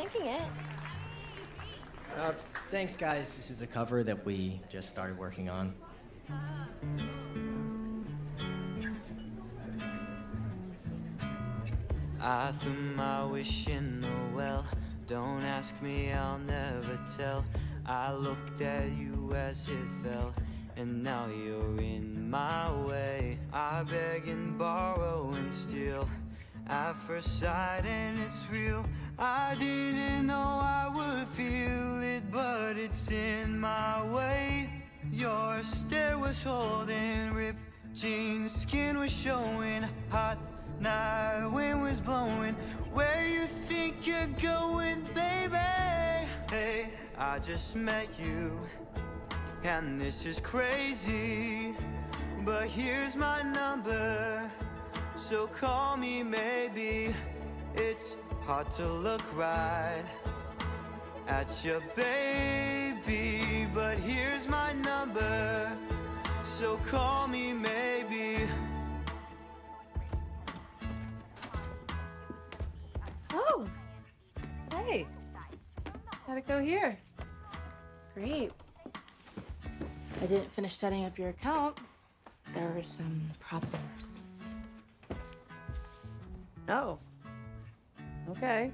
thinking it. Uh, thanks, guys. This is a cover that we just started working on. I threw my wish in the well. Don't ask me, I'll never tell. I looked at you as it fell, and now you're in my way. I beg and borrow and steal at first sight, and it's real. I didn't know I would feel it, but it's in my way. Your stare was holding, ripped jeans, skin was showing, hot night, wind was blowing. Where you think you're going, baby? Hey, I just met you, and this is crazy. But here's my number, so call me maybe. It's hard to look right at your baby, but here's my number, so call me maybe. Oh, hey. How'd it go here? Great. I didn't finish setting up your account. There were some problems. Oh. Okay.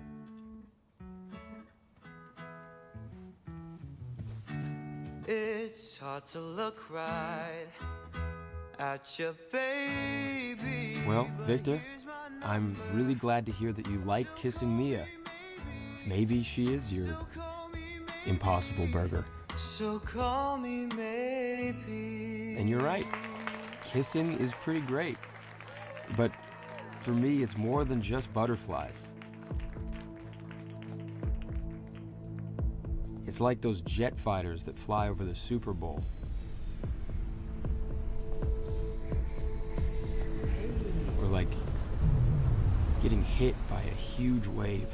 It's hard to look right at your baby. Well, Victor, here's my number, I'm really glad to hear that you like kissing Mia. Maybe she is your so call me maybe. impossible burger. So call me maybe. And you're right. Kissing is pretty great. But for me, it's more than just butterflies. It's like those jet fighters that fly over the Super Bowl. Or like getting hit by a huge wave.